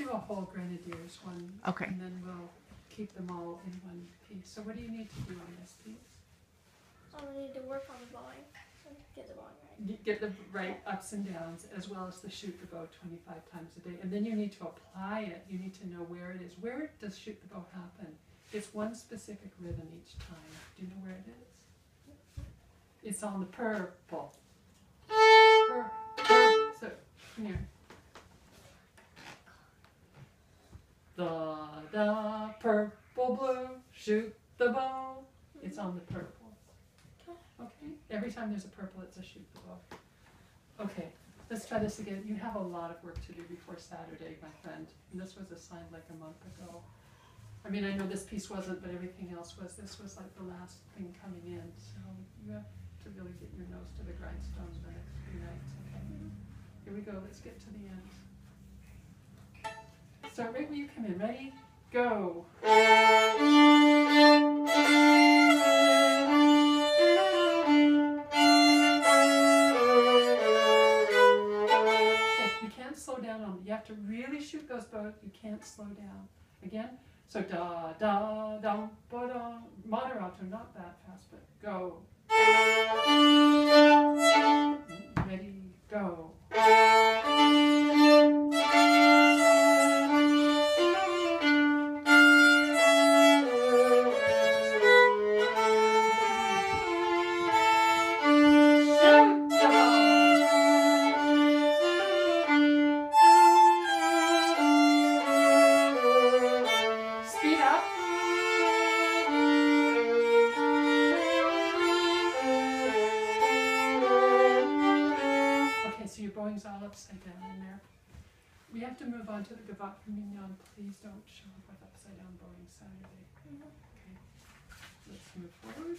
Do a whole grenadiers one. Okay. And then we'll keep them all in one piece. So what do you need to do on this piece? So we need to work on the bowing. Get the bowing right. Get the right ups and downs as well as the shoot the bow twenty-five times a day. And then you need to apply it. You need to know where it is. Where does shoot the bow happen? It's one specific rhythm each time. Do you know where it is? It's on the purple. Pur, pur, so, come here. The, the purple blue, shoot the bow. It's on the purple. Okay, every time there's a purple, it's a shoot the bow. Okay, let's try this again. You have a lot of work to do before Saturday, my friend. And this was assigned like a month ago. I mean, I know this piece wasn't, but everything else was. This was like the last thing coming in. So you have to really get your nose to the grindstone the next few nights, okay? Here we go, let's get to the end. Start right where you come in. Ready? Go. You can't slow down on you have to really shoot those bows. You can't slow down. Again. So da da da ba da moderato, not that fast, but go. Going's all upside down in there. We have to move on to the Gavotte Mignon. Please don't show up with upside down bowing Saturday. Mm-hmm. Okay, let's move forward.